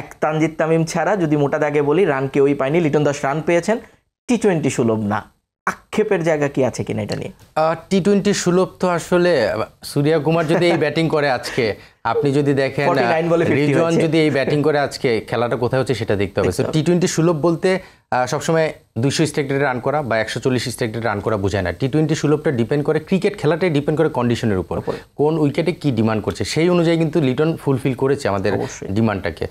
এক তানজিদ তামিম ছাড়া যদি মোটা দাগে বলি, রান কেউই পায়নি। লিটন দাস রান পেয়েছেন। টি টোয়েন্টি সুলভ না। আক্ষেপের জায়গা কি আছে কিনা এটা নিয়ে? টি টোয়েন্টি সুলভ তো আসলে সূর্যা কুমার যদি এই ব্যাটিং করে আজকে আপনি যদি দেখেন 49 বলে 50 রিজওয়ান যদি এই ব্যাটিং করে আজকে খেলাটা কোথায় হচ্ছে সেটা দেখতে হবে। টি টোয়েন্টি সুলভ বলতে সবসময় দুইশো স্ট্রাইক রেটে রান করা বা একশো চল্লিশ স্ট্রাইক রেটে রান করা বোঝায় না। টি টোয়েন্টি সুলভটা ডিপেন্ড করে ক্রিকেট খেলাটাই ডিপেন্ড করে কন্ডিশনের উপর। কোন উইকেটে কি ডিমান্ড করছে সেই অনুযায়ী কিন্তু লিটন ফুলফিল করেছে আমাদের ডিমান্ডটাকে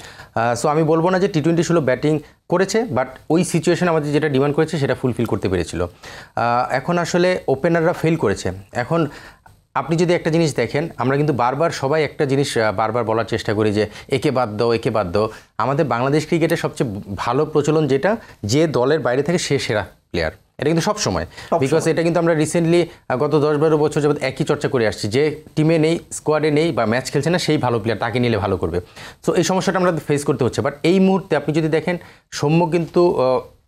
সো আমি বলব না যে টি টোয়েন্টি সুলভ ব্যাটিং করেছে বাট ওই সিচুয়েশন আমাদের যেটা ডিমান্ড করেছে সেটা ফুলফিল করতে পেরেছিল। এখন আসলে ওপেনাররা ফেল করেছে। এখন আপনি যদি একটা জিনিস দেখেন আমরা কিন্তু বারবার সবাই একটা জিনিস বারবার বলার চেষ্টা করি যে একে বাদ দাও একে বাদ দাও। আমাদের বাংলাদেশ ক্রিকেটের সবচেয়ে ভালো প্রচলন যেটা যে দলের বাইরে থেকে সে সেরা প্লেয়ার এটা কিন্তু সব সময়। বিকজ এটা কিন্তু আমরা রিসেন্টলি গত দশ বারো বছর যাবত একই চর্চা করে আসছি যে টিমে নেই স্কোয়াডে নেই বা ম্যাচ খেলছে না সেই ভালো প্লেয়ার তাকে নিলে ভালো করবে। সো এই সমস্যাটা আমরা ফেস করতে হচ্ছে। বাট এই মুহূর্তে আপনি যদি দেখেন সৌম্য কিন্তু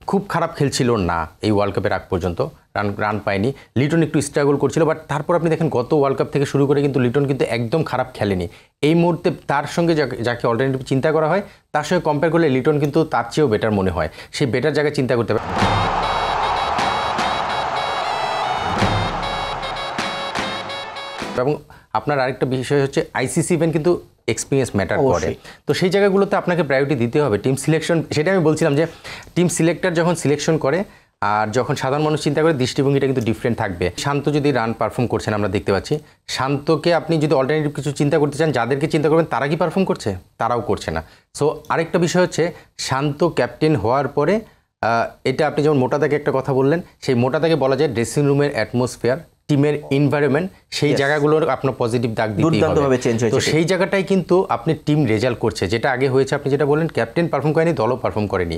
খুব খারাপ খেলছিল না এই ওয়ার্ল্ড কাপের আগ পর্যন্ত। রান রান পায়নি। লিটন একটু স্ট্রাগল করছিল বাট তারপর আপনি দেখেন গত ওয়ার্ল্ড কাপ থেকে শুরু করে কিন্তু লিটন কিন্তু একদম খারাপ খেলেনি। এই মুহূর্তে তার সঙ্গে যাকে- অল্টারনেটিভ চিন্তা করা হয়, তার সঙ্গে কম্পেয়ার করলে লিটন কিন্তু তার চেয়েও বেটার মনে হয়। সেই বেটার জায়গায় চিন্তা করতে পারে। এবং আপনার আরেকটা বিষয় হচ্ছে আইসিসি ইভেন্ট কিন্তু এক্সপিরিয়েন্স ম্যাটার করে। তো সেই জায়গাগুলোতে আপনাকে প্রায়োরিটি দিতে হবে। টিম সিলেকশন সেটা আমি বলছিলাম যে টিম সিলেক্টর যখন সিলেকশন করে আর যখন সাধারণ মানুষ চিন্তা করে দৃষ্টিভঙ্গিটা কিন্তু ডিফারেন্ট থাকবে। শান্ত যদি রান পারফর্ম করছেন আমরা দেখতে পাচ্ছি। শান্তকে আপনি যদি অল্টারনেটিভ কিছু চিন্তা করতে চান যাদেরকে চিন্তা করবেন তারা কি পারফর্ম করছে? তারাও করছে না। সো আরেকটা বিষয় হচ্ছে শান্ত ক্যাপ্টেন হওয়ার পরে এটা আপনি যেমন মোটা দাগে একটা কথা বললেন সেই মোটা দাগে বলা যায় ড্রেসিং রুমের অ্যাটমসফিয়ার টিমের এনভায়রনমেন্ট সেই জায়গাগুলোর আপনার পজিটিভ দাগ দুর্দান্তভাবে change হয়েছে তো সেই জায়গাটাই কিন্তু আপনি টিম রেজাল্ট করছে যেটা আগে হয়েছে আপনি যেটা বললেন ক্যাপ্টেন পারফর্ম করেনি দলও পারফর্ম করেনি।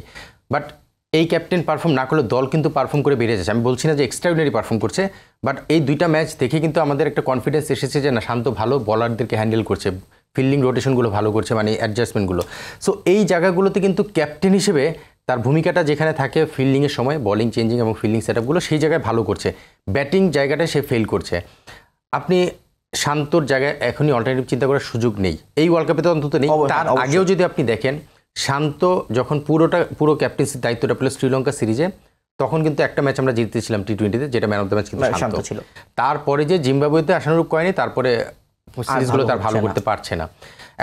বাট এই ক্যাপ্টেন পারফর্ম না করলে দল কিন্তু পারফর্ম করে বেরিয়ে যাচ্ছে। আমি বলছি না যে এক্সট্রাঅর্ডিনারি পারফর্ম করছে বাট এই দুইটা ম্যাচ দেখে কিন্তু আমাদের একটা কনফিডেন্স এসেছে যে না শান্ত ভালো বলারদেরকে হ্যান্ডেল করছে ফিল্ডিং রোটেশনগুলো ভালো করছে মানে অ্যাডজাস্টমেন্টগুলো সো এই জায়গাগুলোতে কিন্তু ক্যাপ্টেন হিসেবে তার ভূমিকাটা যেখানে থাকে ফিল্ডিংয়ের সময় বলিং চেঞ্জিং এবং ফিল্ডিং সেটআপগুলো সেই জায়গায় ভালো করছে। ব্যাটিং জায়গাটায় সে ফেল করছে। আপনি শান্তর জায়গায় এখনই অল্টারনেটিভ চিন্তা করার সুযোগ নেই। এই ওয়ার্ল্ড কাপে তো অন্তত নেই। তার আগেও যদি আপনি দেখেন শান্ত যখন পুরোটা পুরো ক্যাপ্টেন্সির দায়িত্বটা পেল শ্রীলঙ্কা সিরিজে তখন কিন্তু একটা ম্যাচ আমরা জিততেছিলাম টি টোয়েন্টিতে যেটা ম্যান অফ দ্য ম্যাচ কিন্তু শান্ত। শান্ত ছিল। তারপরে যে জিম্বাবুয়েতে আশানুরূপ করেনি তারপরে সিরিজগুলো তার ভালো করতে পারছে না।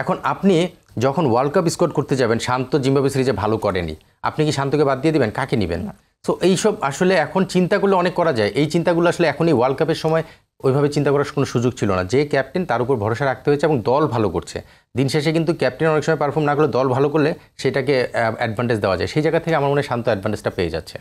এখন আপনি যখন ওয়ার্ল্ড কাপ স্কোর করতে যাবেন, শান্ত জিম্বাবুয়ে সিরিজে ভালো করেনি। আপনি কি শান্তকে বাদ দিয়ে দিবেন? কাকে নেবেন সো এইসব আসলে এখন চিন্তাগুলো অনেক করা যায়। এই চিন্তাগুলো আসলে এখনই ওয়ার্ল্ড কাপের সময় ওইভাবে চিন্তা করার কোনো সুযোগ ছিল না। যে ক্যাপ্টেন তার উপর ভরসা রাখতে হয়েছে এবং দল ভালো করছে। দিন শেষে কিন্তু ক্যাপ্টেন অনেক সময় পারফর্ম না করলে দল ভালো করলে সেটাকে অ্যাডভান্টেজ দেওয়া যায়। সেই জায়গা থেকে আমার মনে হয় শান্ত অ্যাডভান্টেজটা পেয়ে যাচ্ছে।